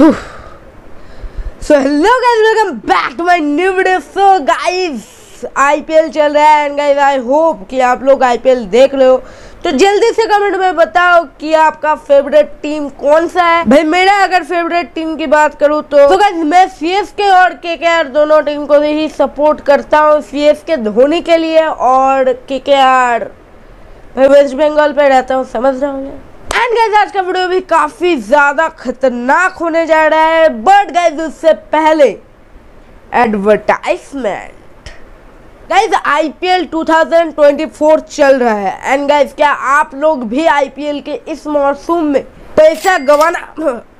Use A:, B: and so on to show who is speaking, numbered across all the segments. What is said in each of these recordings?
A: So hello guys welcome back to my new video so guys IPL चल रहा है and guys I hope कि आप लोग आईपीएल देख रहे हो। तो जल्दी से कमेंट में बताओ कि आपका फेवरेट टीम कौन सा है। भाई मेरा अगर फेवरेट टीम की बात करूँ तो, तो गाइस मैं सीएसके और केकेआर दोनों टीम को ही सपोर्ट करता हूँ सीएसके धोनी के लिए और केकेआर भाई वेस्ट बंगाल पे रहता हूँ समझ रहा हूँ एंड गाइज़ आज का वीडियो भी काफ़ी ज़्यादा खतरनाक होने जा रहा है। बट गाइज़ उससे पहले एडवर्टाइजमेंट गाइज़ आईपीएल 2024 चल रहा है। एंड गाइज़ क्या आप लोग भी आईपीएल के इस मौसम में पैसा गवाना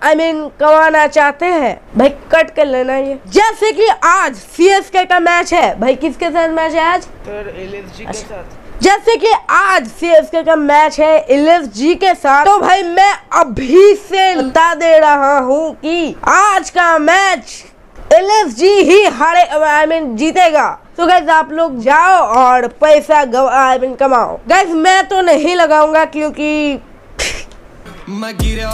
A: आई I मीन mean, कमाना चाहते हैं? भाई कट कर लेना ये। जैसे कि आज सीएसके का मैच है। भाई किसके साथ मैच है आज?
B: के साथ।
A: जैसे कि आज सीएसके का मैच है एल जी के साथ। तो भाई, मैं अभी से बता दे रहा हूँ कि आज का मैच एल जी ही हारे आई मीन जीतेगा। तो गैस आप लोग जाओ और पैसा आई मीन कमाओ। गैस मैं तो नहीं लगाऊँगा क्योंकि
C: मैं गिरा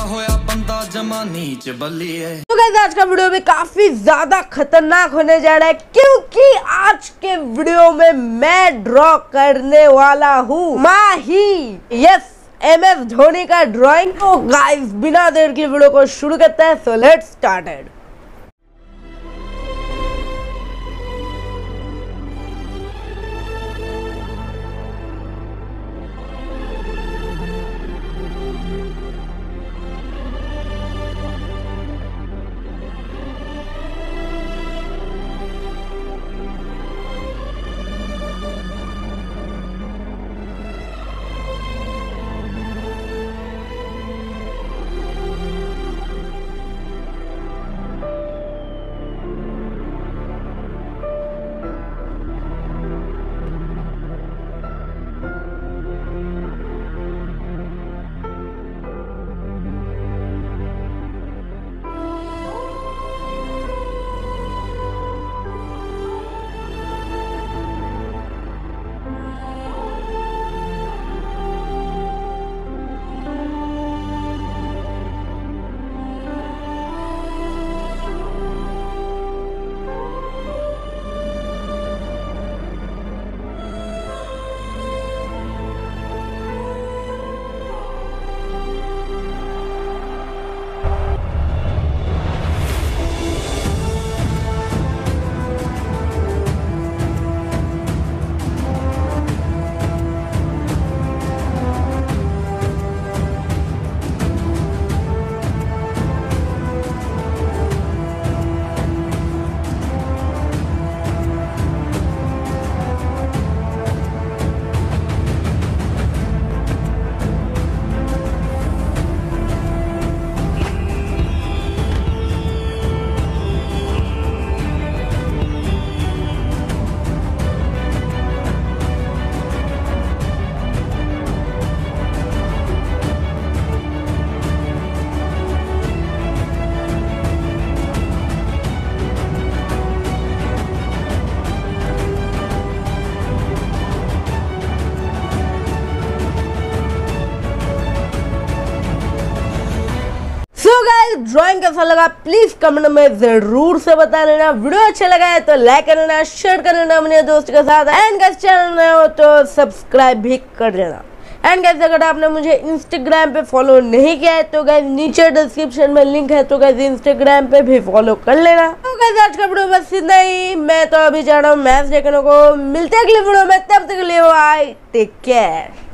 C: बंदा जमा नीच
A: तो आज का वीडियो भी काफ़ी ज़्यादा खतरनाक होने जा रहा है, क्योंकि आज के वीडियो में मैं ड्रॉ करने वाला हूँ Mahi. Yes M S Dhoni का ड्रॉइंग तो गाइस बिना देर की वीडियो को शुरू करता है सो लेट्स स्टार्टेड ड्राइंग कैसा लगा प्लीज़ कमेंट में ज़रूर से बता देना वीडियो अच्छा लगा है तो लाइक कर देना शेयर कर देना अपने दोस्त के साथ। एंड गाइस चैनल में हो तो सब्सक्राइब भी कर देना। एंड गाइस अगर आपने मुझे इंस्टाग्राम पे फॉलो नहीं किया है तो गाइस नीचे डिस्क्रिप्शन में लिंक है तो गाइस इंस्टाग्राम पे भी फॉलो कर लेना। तो गाइस आज का वीडियो बस इतना ही। मैं तो अभी जा रहा हूँ मैच देखने को। मिलते अगले वीडियो में, तब तक के लिए टेक केयर